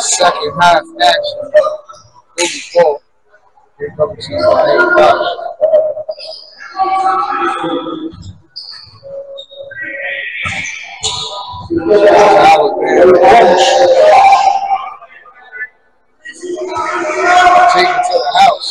second half action. Kobe ball. Here comes Take it to the house.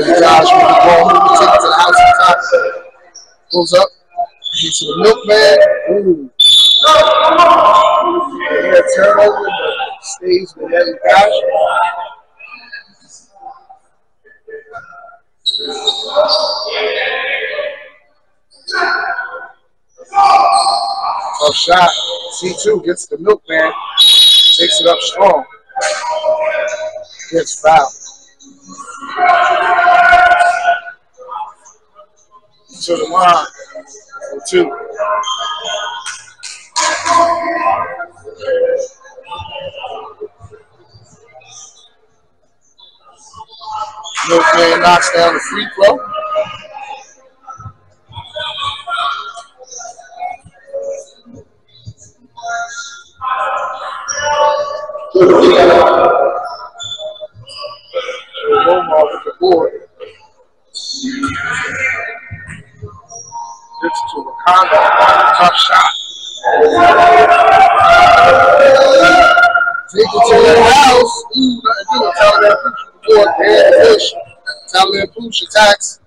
There's Josh with the ball. It to the house. Goes up. To the milkman. Ooh. Turnover. Stays with Eddie. Tough shot. C2 gets the milkman. Takes it up strong. Gets fouled. To the line for two. Milkman knocks down the free throw. Attacks.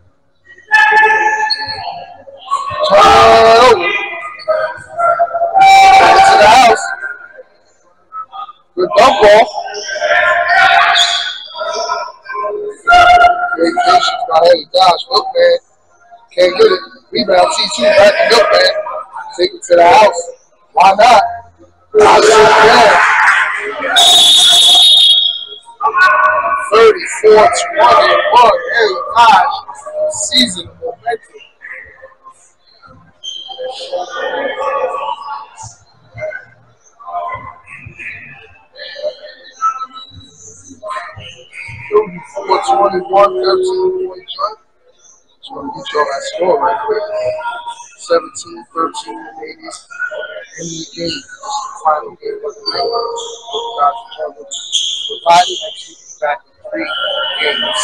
Turn over. Take to the house. Good dump ball. Great patience by Eddie Dodge. Milkman can't get it. Rebound T2 back to Milkman. Take it to the house. Why not? Down. 34 21. Eddie Dodge. Season momentum. Thirty-four, twenty-one, thirteen, twenty-one. Just want to get y'all that score right quick. 17, 13, and 80. In the game, the final the night. Week is back in three games.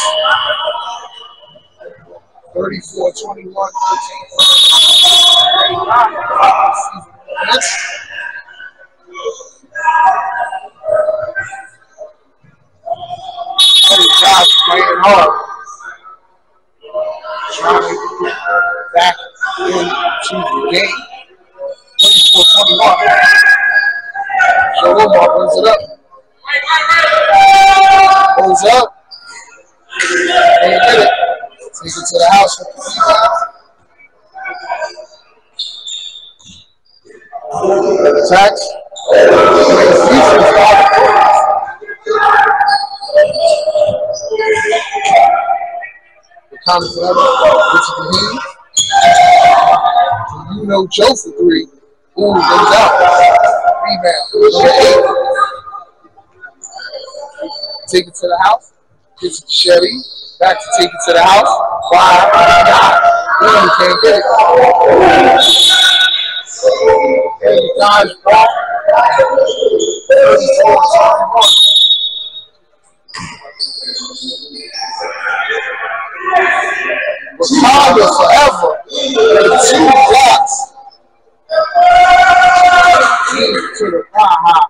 34, 21, 13, 13. Josh playing hard. Trying to get back into the game. 24 21. So Omar brings it up. Up. Can't it. To the house The counter to. You know Joe for three. Ooh, goes out. Rebound. Take it to the house. get to Chevy. Back to take it to the house. Wow. God. Ooh, can't get it. Hey, guys, ball. 34 21. Wakanda forever. with Two blocks. To the Baja. 36 Matrix gets a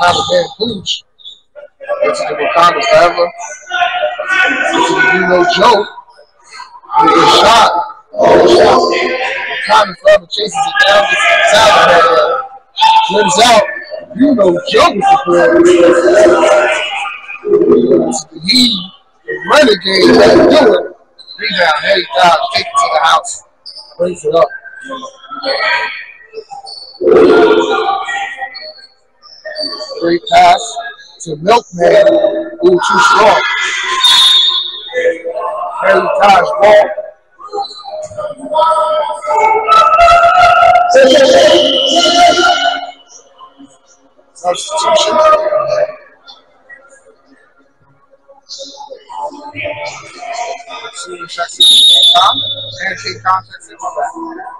Taliban Pooch. This is the Wakanda Forever. This is You Know Joe. He gets shot. Wakanda Forever chases it down. Gets Taliban. Uh, turns out, You Know Joe was the. He, renegade, let do it. Rebound, heady dodge, take it to the house. Brings it up. Great pass to Milkman. Ooh, too strong. Harry Taj ball. Substitution. In. King Kong. And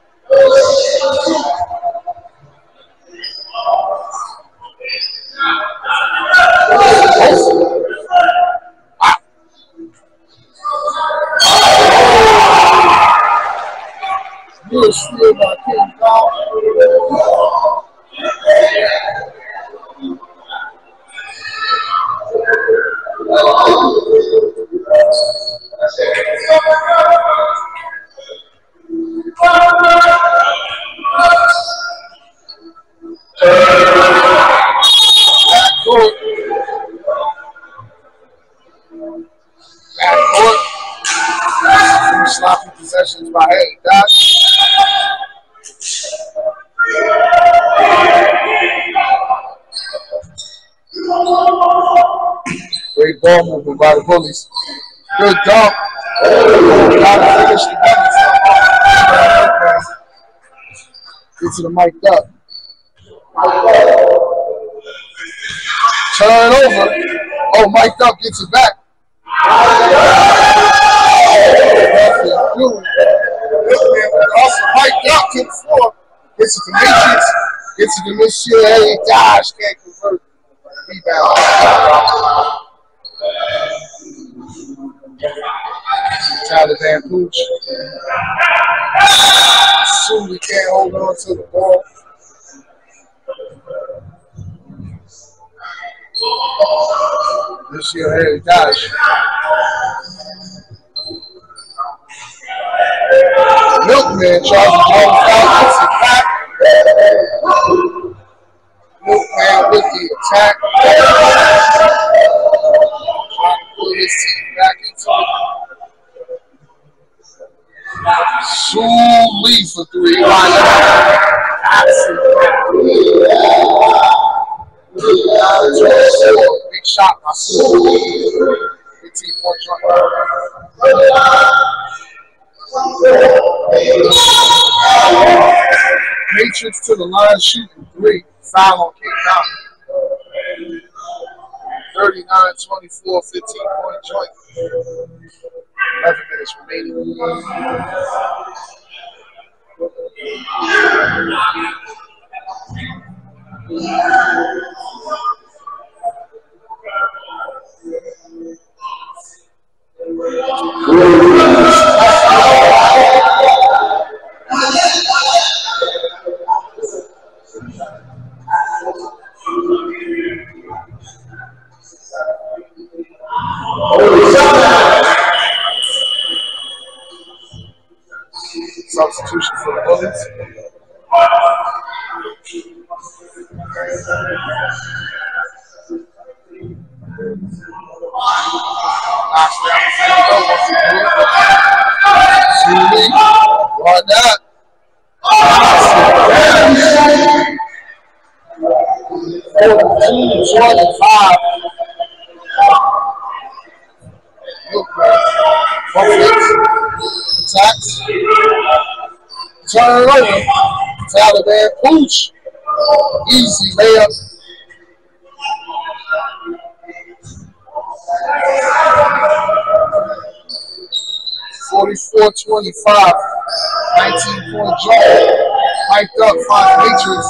Great movement by the finish the buckets. Get to the mic up. Turn over. Oh, mic'd up gets it back. Also, mic'd up to the floor. Gets it to Matrix. Gets it to Monsieur Harry Dodge. Can't convert. Rebound. Taliban Pooch. Soon we can't hold on to the ball. This year, Heritaj. Milkman to foul, back. Milkman with the attack. Trying to pull his team Lee for three. Big shot by Soon. 15 point Matrix to the line shooting three. Foul on King Kong. 39 24, 15 point joint. 11 minutes remaining. 14, 25. Turn over, Taliban, pooch, easy layup. Forty-four twenty-five, nineteen-point jump, up, five Patriots.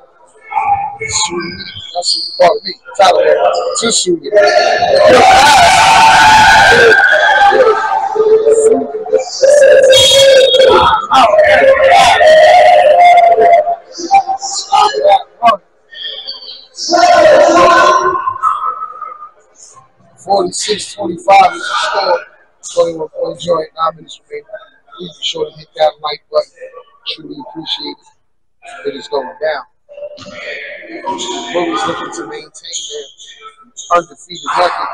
Sweet. That's what me. Tyler. Too sweet. Forty-six, twenty-five is the score. Twenty-one point joint. Nine minutes remaining. Please be sure to hit that like button. Truly appreciate it. It is going down. Bullies looking to maintain their undefeated record.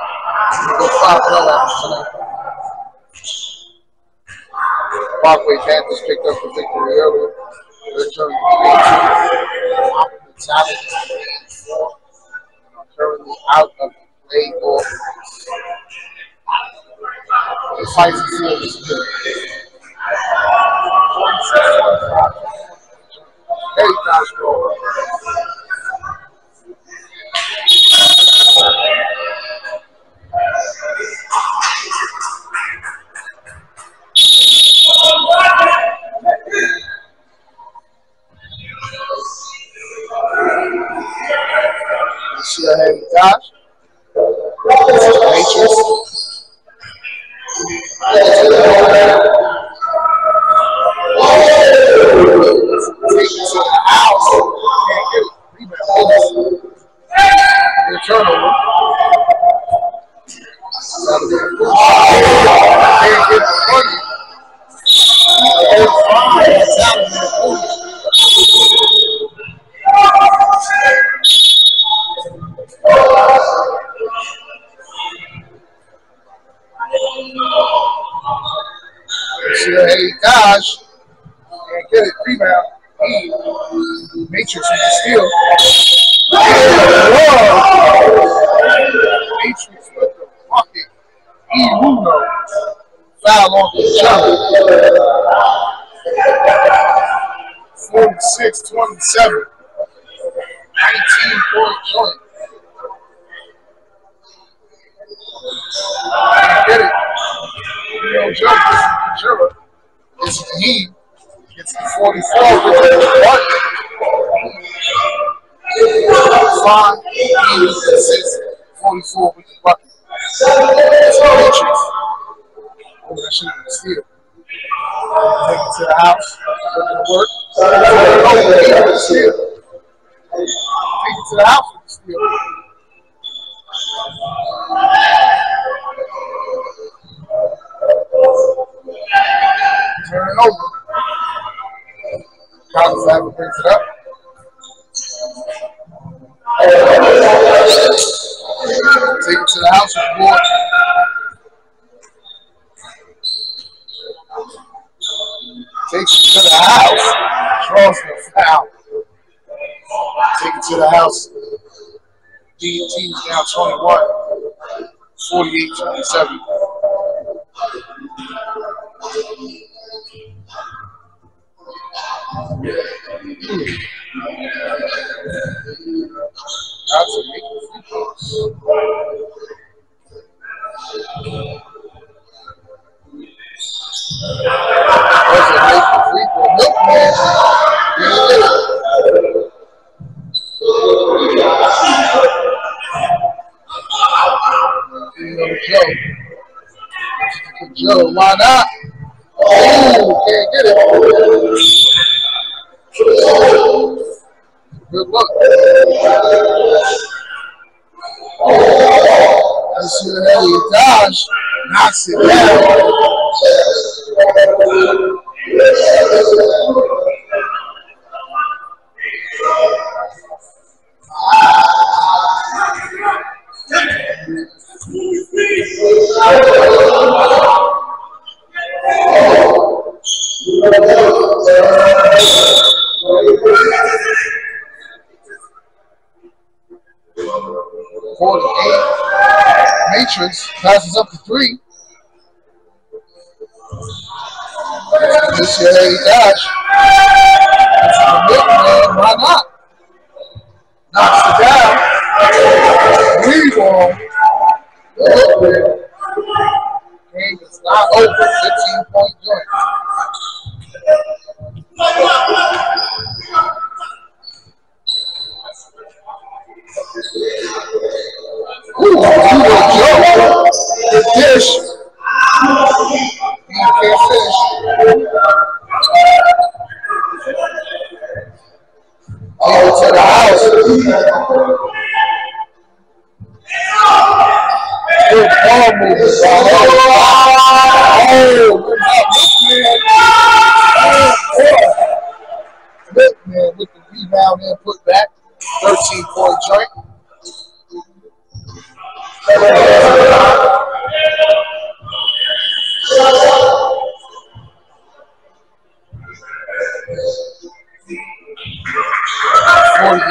Go 5 0 after tonight. Parkway Panthers picked up the victory earlier. They're turning the talent currently out of the play or the fight is good. Hey, gosh. Can't get it. Rebound. He, Matrix the steal. Whoa. Foul on the jump. 46 27. 19 point. Get it. You know, jump. Sure. It's. Gets the 44 with the bucket. Five, eight, six, 44 with the bucket. It's. That a steal. Take it to the house. To work. Oh, he with the. Take it to the house with the steal. Turn it over. Collins Avenue brings it up. Take it to the house with board. Takes it to the house. Draws the foul. Take it to the house. DT now 21. 48 27. That's a big Joe, why not? Oh, can't get it. Good luck. That's your Elliot Dodge knocks it down. Matrix passes up to three. Harry Dash. Why not? Knocks it down. Rebound. Game is not over. 15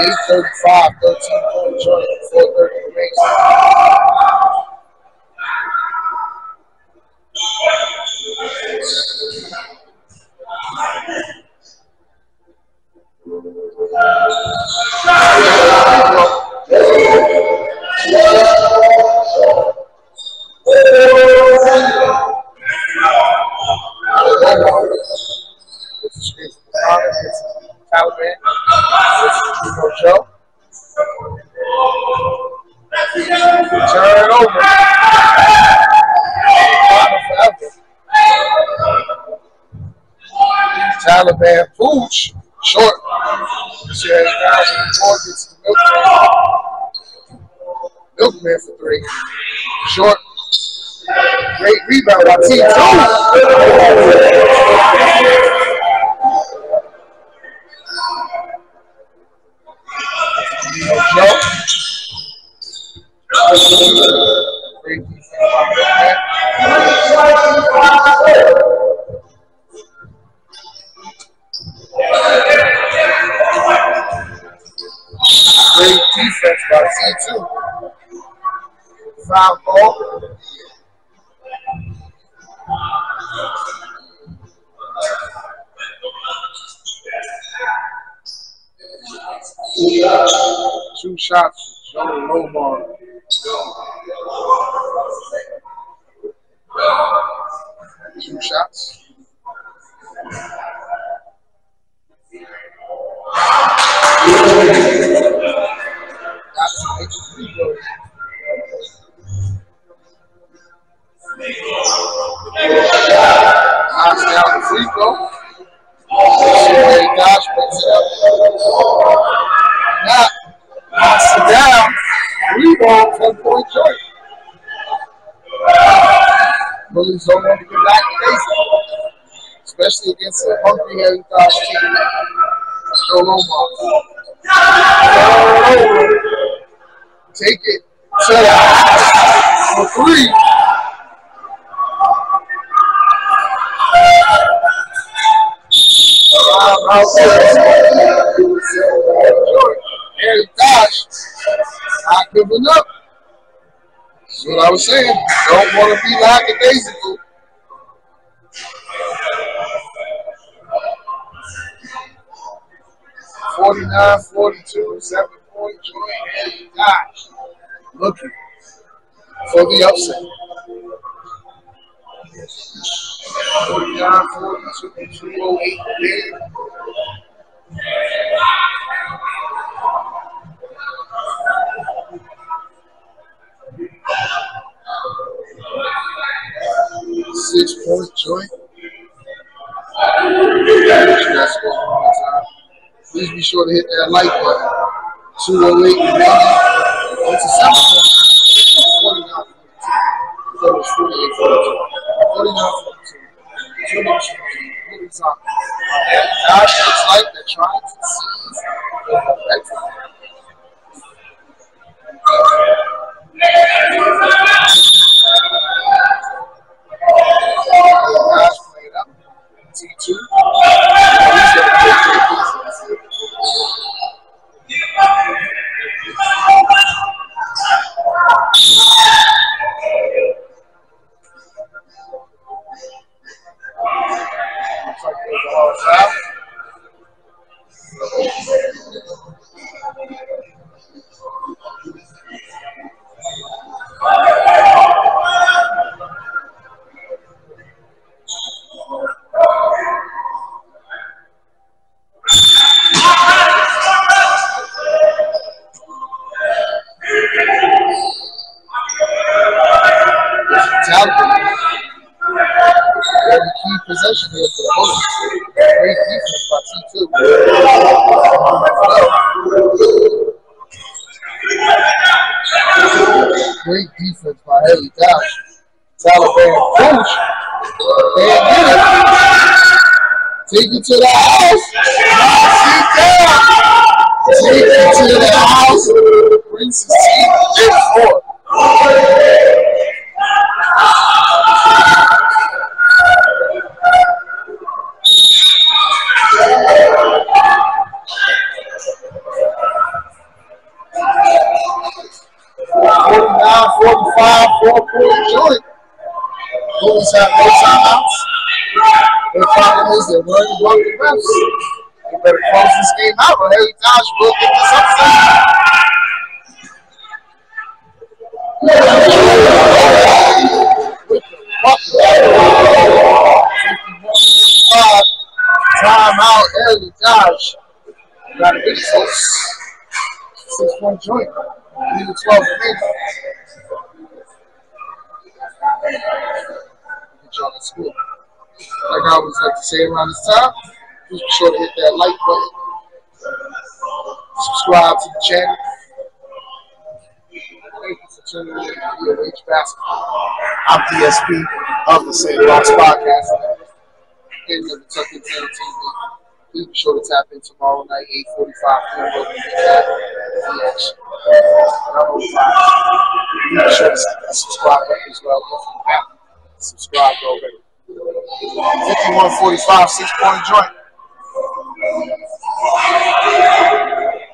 835, 13 430. Thank you remaining. Taliban. Joe. Turn over. Taliban Pooch. Short. See how he four gets milkman. Milkman for three. Short. Great rebound by T2. Shots. Especially against hungry Harry team. Take it the house for three. Harry Dodge not giving up. That's what I was saying. Don't want to be like a lackadaisical. Forty-nine, forty-two, seven point joint. Heritaj looking for the upset. 49, 42, 208 big. Six point joint. That's. Please be sure to hit that like button. 208 remaining. It's a seven point. 49 so it's 48 42. 49 42. Two minutes remaining. time. God looks like they're trying to seize the momentum. Guys played up. T2. Possession here for the Bulls. Great defense by T2. Great defense by Haley Dash. Taliban coach. Can't get it. Take it to the house. Take it to the house. Brings his to big four. Forty-nine, forty-five, four-point joint. No timeouts. The problem is they're worried about the refs. They better close this game out, or Heritaj will get this upset. With the bucket. 51 Timeout, Harry Dodge. Got to get close. Six point joint. Leave it 12 minutes. Get y'all in school. Like I always like to say around this time, be sure to hit that like button. Subscribe to the channel. Thank you for tuning in to VOH Basketball. I'm DSP of the St. Rocks Podcast and the Kentucky Town TV. Please be sure to tap in tomorrow night, 8.45 p.m. Be sure to subscribe as well. Subscribed already. 51-45, six-point joint.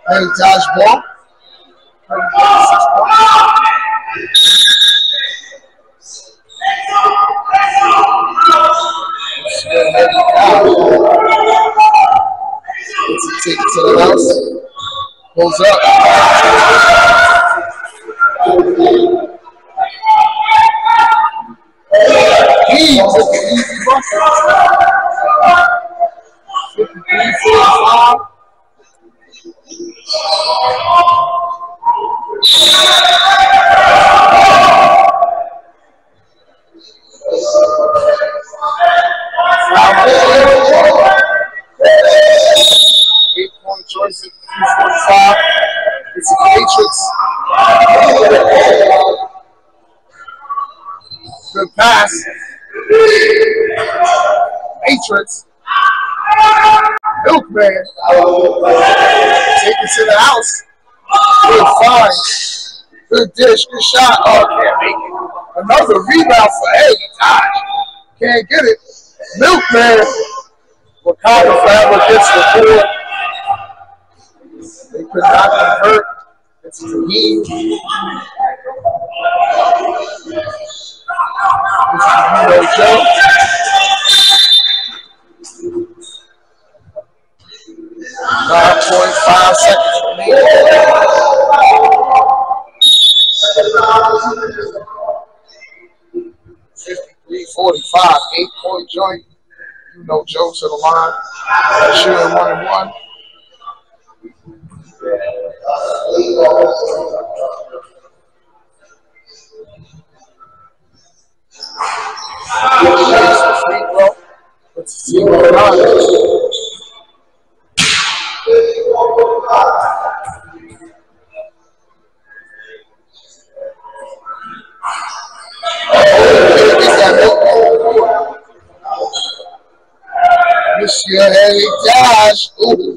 Hey, Josh Ball. Six. Pulls up. He shot. Oh, can't make it. Another rebound for. God. Can't get it. Milkman. Wakanda forever gets the board. They could not convert. It's Raheem. This is Hero Joe. Nine point five seconds remaining. Fifty-three forty-five, eight point joint. You know Joe to the line. One and one. Zero nine. Monsieur Heritaj. Ooh.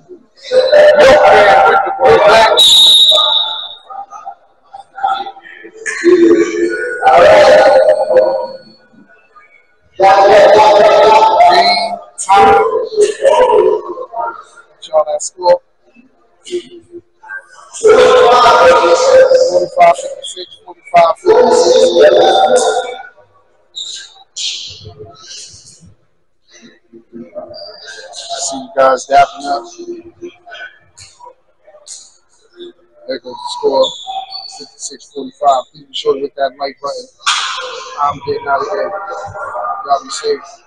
Up. There goes the score. 56 45. Please be sure to hit that like button. I'm getting out of here. Y'all be safe.